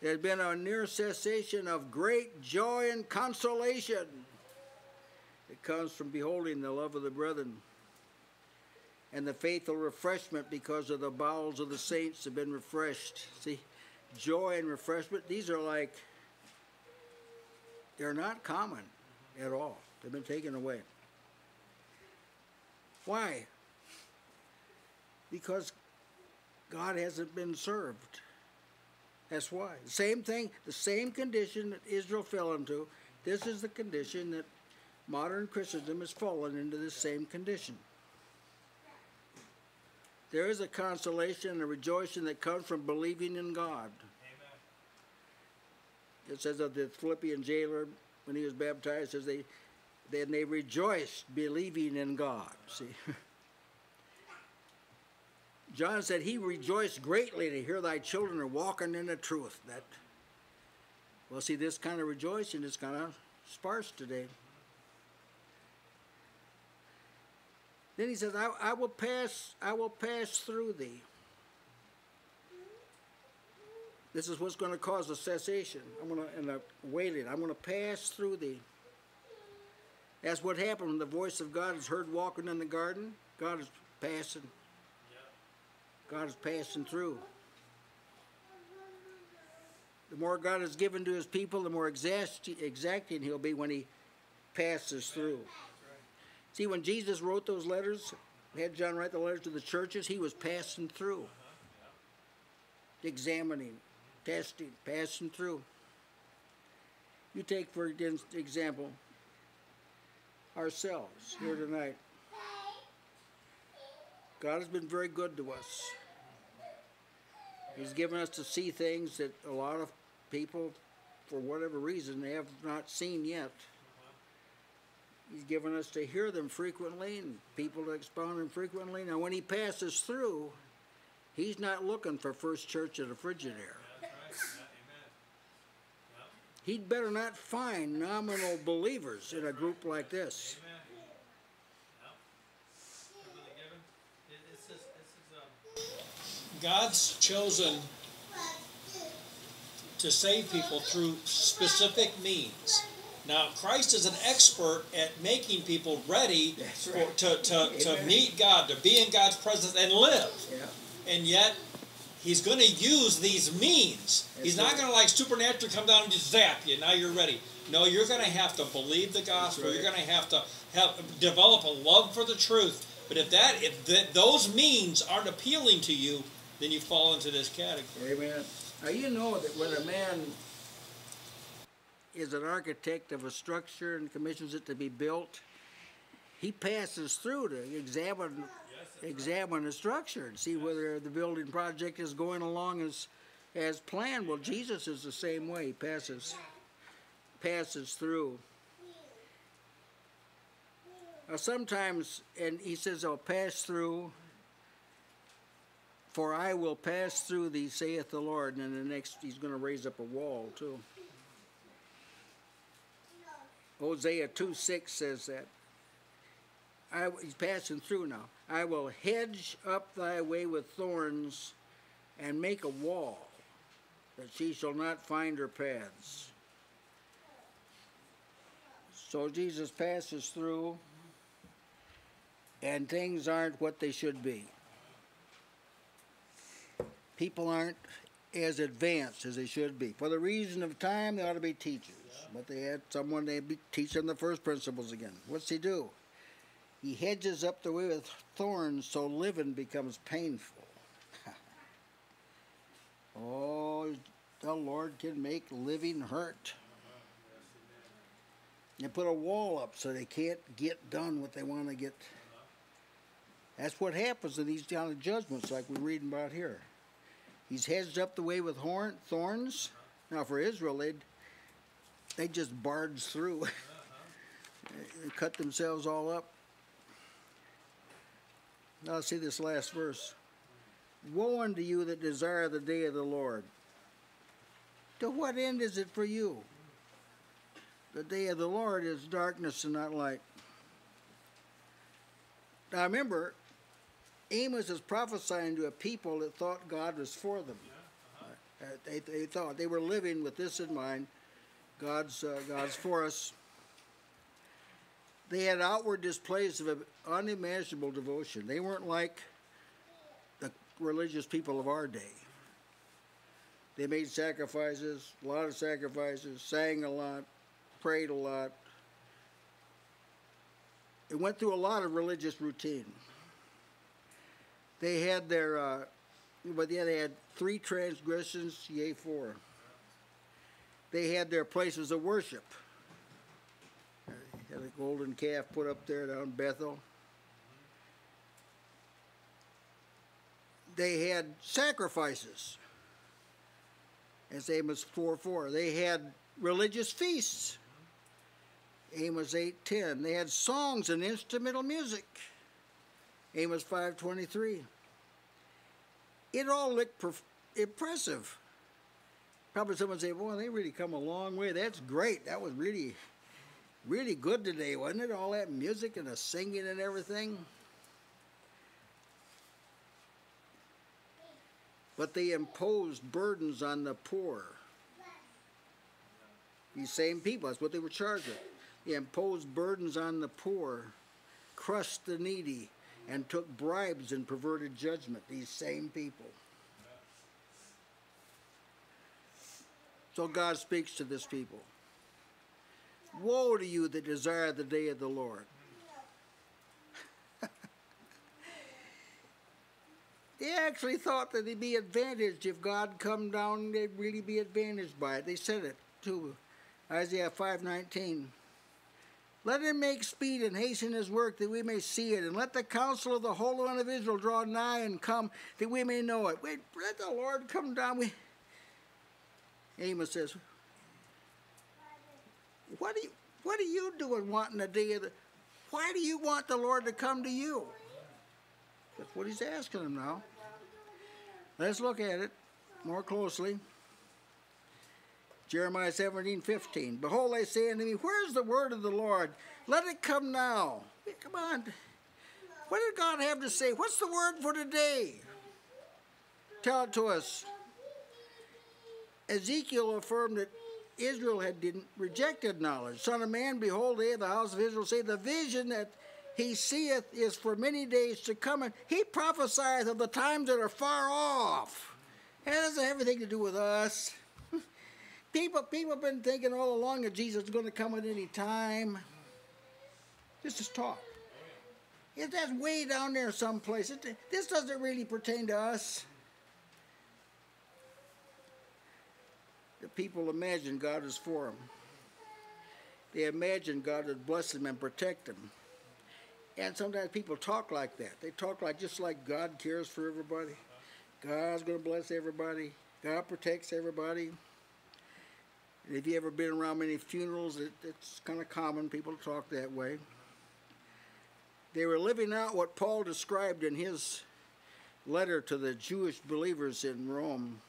Speaker 1: There's been a near cessation of great joy and consolation. It comes from beholding the love of the brethren and the faithful refreshment because of the bowels of the saints have been refreshed. See, joy and refreshment, these are like, they're not common at all. They've been taken away. Why? Because God hasn't been served. That's why. Same thing, the same condition that Israel fell into, this is the condition that modern Christendom has fallen into the same condition. There is a consolation and a rejoicing that comes from believing in God. It says of the Philippian jailer when he was baptized, says they then they rejoiced believing in God. See. <laughs> John said he rejoiced greatly to hear thy children are walking in the truth. That well, see, this kind of rejoicing is kind of sparse today. Then he says, I, I will pass, I will pass through thee. This is what's going to cause a cessation. I'm going to, and a wailing. I'm going to pass through thee. That's what happened when the voice of God is heard walking in the garden. God is passing. God is passing through. The more God has given to his people, the more exacting he'll be when he passes through. See, when Jesus wrote those letters, had John write the letters to the churches, he was passing through, examining, testing, passing through. You take, for example, ourselves here tonight. God has been very good to us. He's given us to see things that a lot of people, for whatever reason, have not seen yet. He's given us to hear them frequently and people to expound them frequently. Now, when he passes through, he's not looking for First Church at a Frigidaire. He'd better not find nominal believers in a group like this.
Speaker 3: God's chosen to save people through specific means. Now, Christ is an expert at making people ready
Speaker 1: right.
Speaker 3: for, to, to, to meet God, to be in God's presence and live.
Speaker 1: Yeah.
Speaker 3: And yet, He's going to use these means.
Speaker 1: That's
Speaker 3: he's not
Speaker 1: right.
Speaker 3: going to like supernaturally come down and just zap you. Now you're ready. No, you're going to have to believe the gospel.
Speaker 1: right.
Speaker 3: You're going to have to have develop a love for the truth. But if that if that those means aren't appealing to you, then you fall into this category.
Speaker 1: Amen. Now you know that when a man is an architect of a structure and commissions it to be built, he passes through to examine examine the structure and see whether the building project is going along as as planned. Well, Jesus is the same way. He passes passes through. Sometimes, and he says, "I'll pass through." For I will pass through thee, saith the Lord. And then the next, he's going to raise up a wall, too. Hosea 2 6 says that. I, he's passing through now. I will hedge up thy way with thorns and make a wall that she shall not find her paths. So Jesus passes through, and things aren't what they should be people aren't as advanced as they should be. For the reason of time, they ought to be teachers. But they had someone they be teach them the first principles again. What's he do? He hedges up the way with thorns so living becomes painful. <laughs> oh, the Lord can make living hurt. and put a wall up so they can't get done what they want to get. That's what happens in these kind of judgments, like we're reading about here. He's hedged up the way with horn, thorns. Now, for Israel, they'd they just barged through, <laughs> and cut themselves all up. Now, see this last verse. Woe unto you that desire the day of the Lord. To what end is it for you? The day of the Lord is darkness and not light. Now remember, Amos is prophesying to a people that thought God was for them. Uh, they, they thought they were living with this in mind God's, uh, God's for us. They had outward displays of unimaginable devotion. They weren't like the religious people of our day. They made sacrifices, a lot of sacrifices, sang a lot, prayed a lot. It went through a lot of religious routine. They had their, uh, but yeah, they had three transgressions, yea, four. They had their places of worship. Had a golden calf put up there down Bethel. They had sacrifices as Amos 4 4. They had religious feasts. Amos 8 10. They had songs and instrumental music. Amos 5 23. It all looked impressive. Probably someone say, "Boy, they really come a long way. That's great. That was really, really good today, wasn't it? All that music and the singing and everything." but they imposed burdens on the poor. These same people, that's what they were charged with. They imposed burdens on the poor, crushed the needy, and took bribes and perverted judgment. These same people. So God speaks to this people Woe to you that desire the day of the Lord. <laughs> They actually thought that they'd be advantaged if God come down. They'd really be advantaged by it. They said it to Isaiah five nineteen. Let him make speed and hasten his work that we may see it, and let the counsel of the Holy One of Israel draw nigh and come that we may know it. Wait, let the Lord come down. We... Amos says, "What are you? What are you doing, wanting the day of the? Why do you want the Lord to come to you?" That's what he's asking them now. Let's look at it more closely. Jeremiah 17, 15. Behold, I say unto me, Where's the word of the Lord? Let it come now. Come on. What did God have to say? What's the word for today? Tell it to us. Ezekiel affirmed that Israel had rejected knowledge. Son of man, behold, they, the house of Israel, say, The vision that he seeth is for many days to come, and he prophesieth of the times that are far off. It doesn't have anything to do with us. <laughs> people, people have been thinking all along that Jesus is going to come at any time. This is talk. It, that's way down there someplace. It, this doesn't really pertain to us. The people imagine God is for them. They imagine God would bless them and protect them. And sometimes people talk like that. They talk like just like God cares for everybody. God's going to bless everybody. God protects everybody. And if you ever been around many funerals, it, it's kind of common people talk that way. They were living out what Paul described in his letter to the Jewish believers in Rome.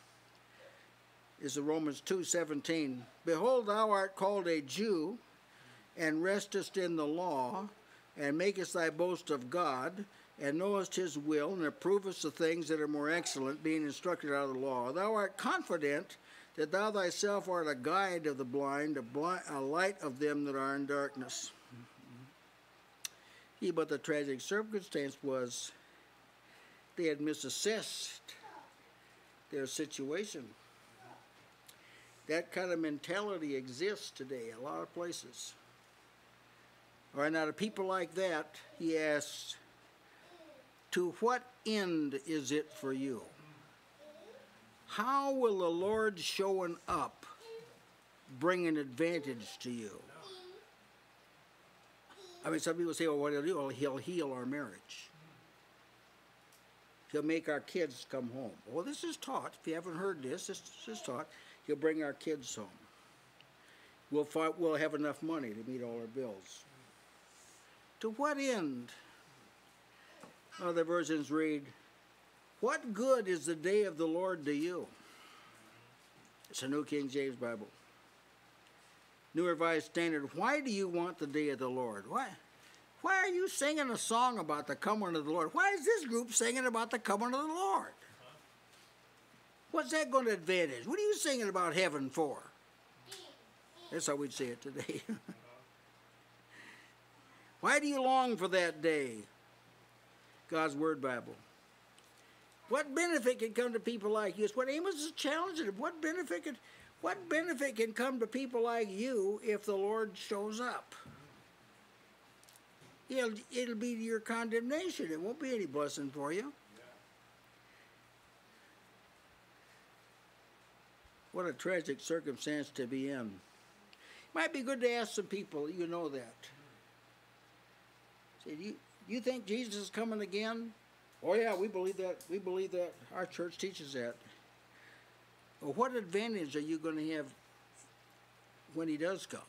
Speaker 1: Is the Romans 2:17. Behold, thou art called a Jew, and restest in the law and makest thy boast of God, and knowest his will, and approvest the things that are more excellent, being instructed out of the law. Thou art confident that thou thyself art a guide of the blind, a, blind, a light of them that are in darkness. He, but the tragic circumstance was they had misassessed their situation. That kind of mentality exists today a lot of places. All right, now to people like that, he asks, To what end is it for you? How will the Lord showing up bring an advantage to you? I mean, some people say, well, what he'll do, well, he'll heal our marriage. He'll make our kids come home. Well, this is taught. If you haven't heard this, this is taught. He'll bring our kids home. We'll, we'll have enough money to meet all our bills. To what end? Other versions read, What good is the day of the Lord to you? It's a New King James Bible. New Revised Standard, why do you want the day of the Lord? Why? Why are you singing a song about the coming of the Lord? Why is this group singing about the coming of the Lord? What's that going to advantage? What are you singing about heaven for? That's how we'd say it today. <laughs> Why do you long for that day? God's Word Bible. What benefit can come to people like you? It's what Amos is challenging. What benefit can, what benefit can come to people like you if the Lord shows up? It'll, it'll be your condemnation. It won't be any blessing for you. What a tragic circumstance to be in. Might be good to ask some people, you know that. Say, do you, you think Jesus is coming again? Oh yeah, we believe that. We believe that. Our church teaches that. Well, what advantage are you going to have when he does come?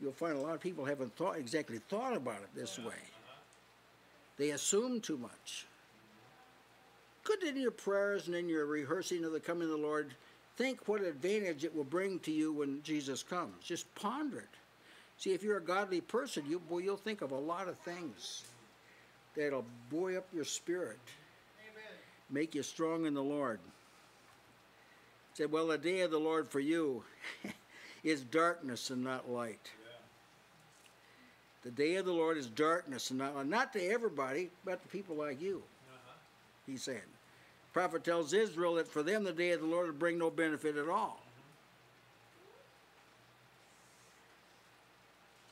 Speaker 1: You'll find a lot of people haven't thought exactly thought about it this way. They assume too much. Could in your prayers and in your rehearsing of the coming of the Lord, think what advantage it will bring to you when Jesus comes. Just ponder it. See, if you're a godly person, you boy, you'll think of a lot of things that'll buoy up your spirit, make you strong in the Lord. Said, well, the day of the Lord for you <laughs> is darkness and not light. The day of the Lord is darkness and not. Not to everybody, but to people like you. Uh-huh. He's saying. Prophet tells Israel that for them the day of the Lord will bring no benefit at all.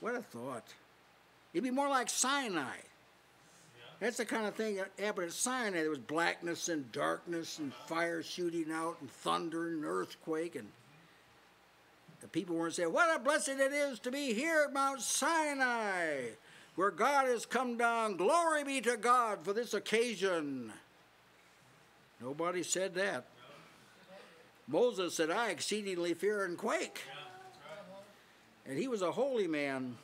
Speaker 1: Mm-hmm. What a thought. It'd be more like Sinai. That's the kind of thing that happened at Sinai. There was blackness and darkness and fire shooting out and thunder and earthquake and the people weren't saying, What a blessing it is to be here at Mount Sinai, where God has come down. Glory be to God for this occasion. Nobody said that. Moses said, I exceedingly fear and quake. And he was a holy man.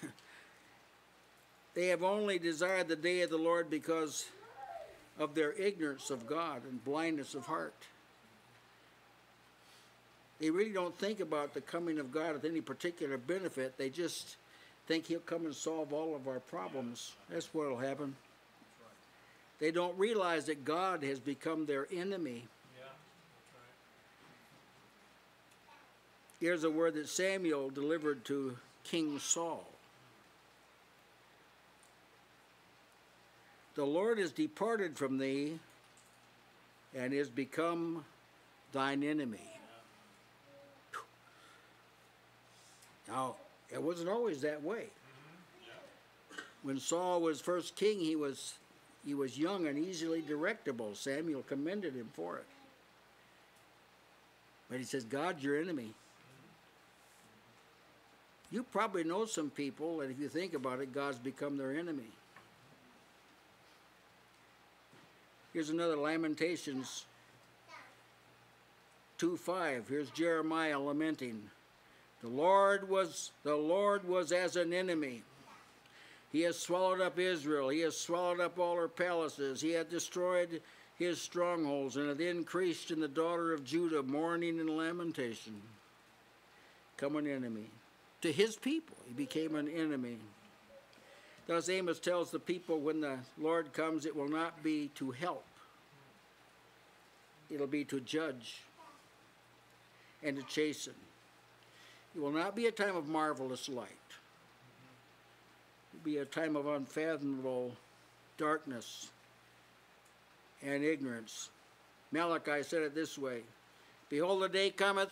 Speaker 1: <laughs> they have only desired the day of the Lord because of their ignorance of God and blindness of heart. They really don't think about the coming of God with any particular benefit. They just think He'll come and solve all of our problems. That's what'll happen. They don't realize that God has become their enemy. Here's a word that Samuel delivered to King Saul. The Lord is departed from thee and is become thine enemy. Now, it wasn't always that way. When Saul was first king, he was he was young and easily directable. Samuel commended him for it. But he says, God's your enemy. You probably know some people, and if you think about it, God's become their enemy. Here's another Lamentations 2 5. Here's Jeremiah lamenting. The Lord was the Lord was as an enemy. He has swallowed up Israel. He has swallowed up all her palaces. He hath destroyed his strongholds, and hath increased in the daughter of Judah mourning and lamentation. Come an enemy. To his people, he became an enemy. Thus Amos tells the people when the Lord comes, it will not be to help, it'll be to judge and to chasten. It will not be a time of marvelous light. It will be a time of unfathomable darkness and ignorance. Malachi said it this way Behold, the day cometh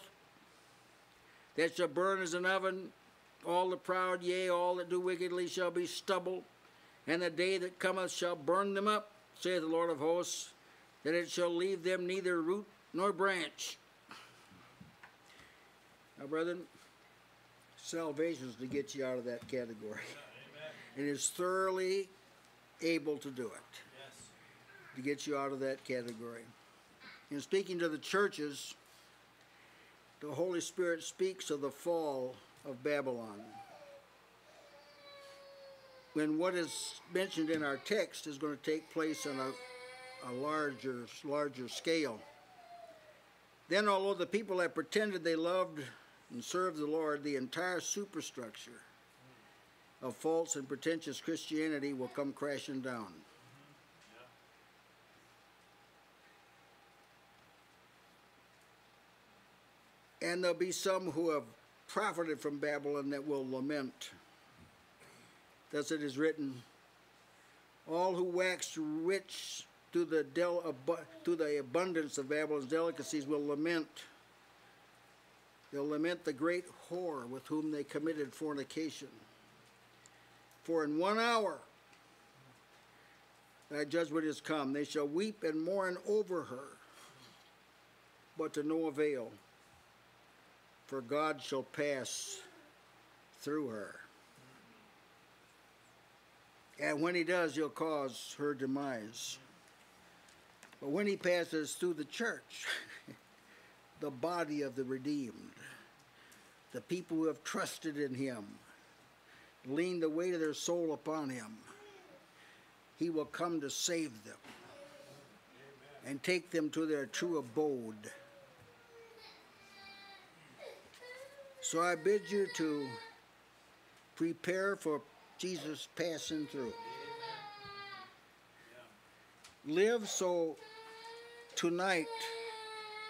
Speaker 1: that shall burn as an oven, all the proud, yea, all that do wickedly shall be stubble, and the day that cometh shall burn them up, saith the Lord of hosts, that it shall leave them neither root nor branch. Now, brethren, salvation is to get you out of that category. And is thoroughly able to do it,
Speaker 3: Yes.
Speaker 1: to get you out of that category. In speaking to the churches, the Holy Spirit speaks of the fall of Babylon. When what is mentioned in our text is going to take place on a, a larger, larger scale. Then, although the people had pretended they loved and serve the Lord, the entire superstructure of false and pretentious Christianity will come crashing down. And there'll be some who have profited from Babylon that will lament. Thus it is written, all who waxed rich through the, through the abundance of Babylon's delicacies will lament. They'll lament the great whore with whom they committed fornication. For in one hour thy judgment is come. They shall weep and mourn over her, but to no avail. For God shall pass through her. And when he does, he'll cause her demise. But when he passes through the church, <laughs> the body of the redeemed, the people who have trusted in him, leaned the weight of their soul upon him, he will come to save them and take them to their true abode. So I bid you to prepare for Jesus passing through. Live so tonight,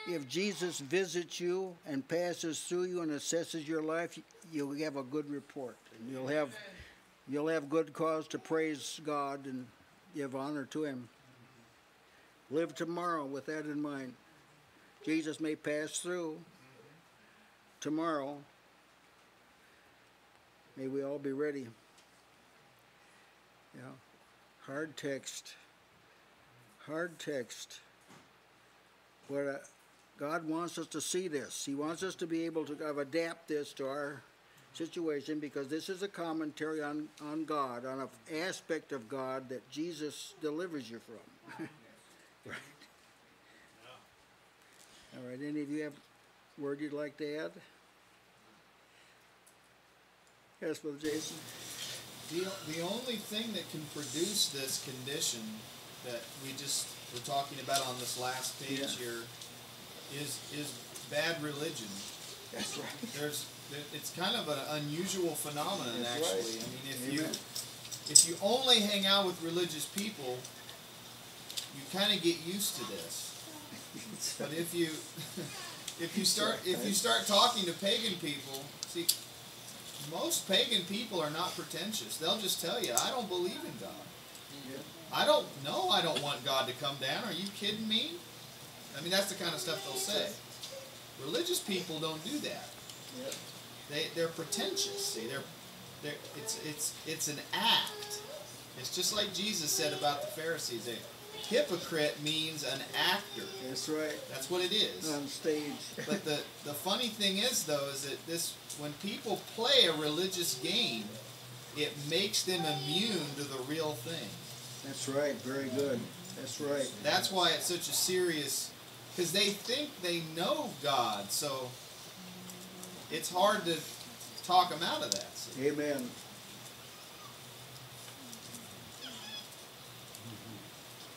Speaker 1: if Jesus visits you and passes through you and assesses your life, you'll have a good report. And you'll have you'll have good cause to praise God and give honor to him. Live tomorrow with that in mind. Jesus may pass through tomorrow. May we all be ready. Yeah. Hard text. Hard text. But uh, God wants us to see this. He wants us to be able to kind of adapt this to our situation because this is a commentary on, on God, on an aspect of God that Jesus delivers you from. <laughs> right. All right. Any of you have a word you'd like to add? Yes, Brother Jason.
Speaker 7: The, the only thing that can produce this condition that we just were talking about on this last page
Speaker 1: Yeah.
Speaker 7: here is is bad religion.
Speaker 1: That's right.
Speaker 7: There's there- it's kind of an unusual phenomenon
Speaker 1: That's right.
Speaker 7: actually. I mean, if you if you only hang out with religious people, you kind of get used to this. But if you <laughs> if you start if you start talking to pagan people, see, most pagan people are not pretentious. They'll just tell you, "I don't believe in God. I don't know. I don't want God to come down. Are you kidding me?" I mean, that's the kind of stuff they'll say. Religious people don't do that.
Speaker 1: Yep.
Speaker 7: They they're pretentious. See, they're they're it's it's it's an act. It's just like Jesus said about the Pharisees. A hypocrite means an actor.
Speaker 1: That's right.
Speaker 7: That's what it is.
Speaker 1: On stage. <laughs>
Speaker 7: But the, the funny thing is though is that this when people play a religious game, it makes them immune to the real thing.
Speaker 1: That's right. Very good. That's right.
Speaker 7: That's why it's such a serious because they think they know God, so it's hard to talk them out of that. see.
Speaker 1: Amen.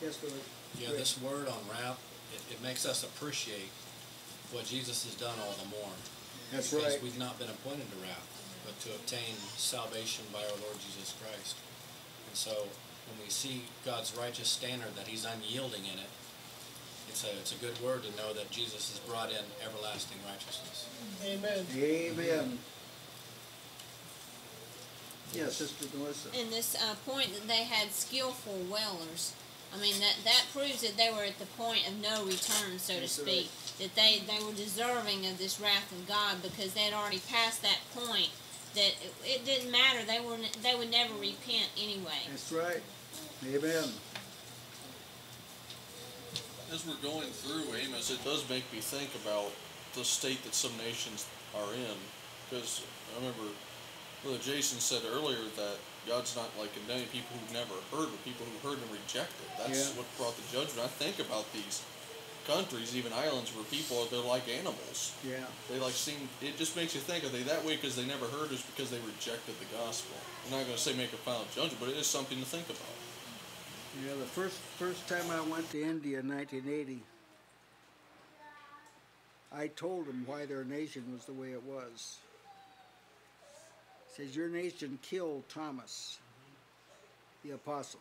Speaker 1: Yes, Brother.
Speaker 9: Yeah, this word on wrath, it, it makes us appreciate what Jesus has done all the more.
Speaker 1: That's
Speaker 9: because
Speaker 1: right.
Speaker 9: we've not been appointed to wrath, but to obtain salvation by our Lord Jesus Christ. And so when we see God's righteous standard that he's unyielding in it, it's a, it's a good word to know that Jesus has brought in everlasting righteousness.
Speaker 5: Amen.
Speaker 1: Amen. Yes, Sister Melissa.
Speaker 4: In this uh, point that they had skillful wellers, I mean that that proves that they were at the point of no return, so to
Speaker 1: That's
Speaker 4: speak. That they they were deserving of this wrath of God because they had already passed that point. That it, it didn't matter. They were they would never repent anyway.
Speaker 1: That's right. Amen.
Speaker 2: As we're going through Amos, it does make me think about the state that some nations are in. because I remember Brother Jason said earlier that God's not like condemning people who've never heard, but people who heard and rejected. That's
Speaker 1: Yeah.
Speaker 2: what brought the judgment. I think about these countries, even islands, where people they're like animals.
Speaker 1: Yeah.
Speaker 2: They like seem. It just makes you think: Are they that way because they never heard, or is because they rejected the gospel? I'm not going to say make a final judgment, but it is something to think about.
Speaker 1: Yeah, the first first time I went to India in 1980, I told them why their nation was the way it was. says your nation killed Thomas, the apostle.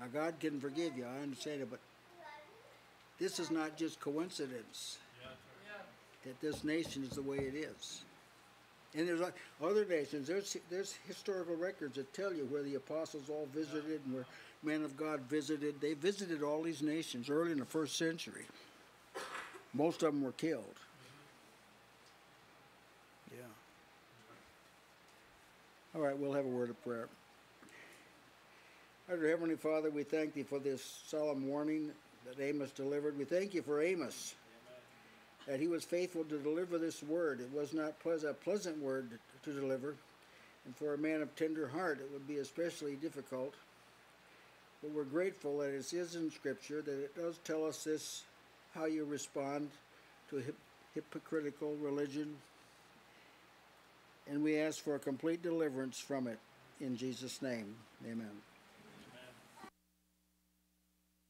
Speaker 1: Now God can forgive you, I understand it, but this is not just coincidence that this nation is the way it is. And there's other nations. There's there's historical records that tell you where the apostles all visited and where men of God visited. They visited all these nations early in the first century. Most of them were killed. Yeah. All right, we'll have a word of prayer. Our Heavenly Father, we thank Thee for this solemn warning that Amos delivered. We thank You for Amos that he was faithful to deliver this word. It was not a pleasant word to deliver, and for a man of tender heart, it would be especially difficult. But we're grateful that it is in Scripture, that it does tell us this how you respond to hypocritical religion. And we ask for a complete deliverance from it. In Jesus' name, amen.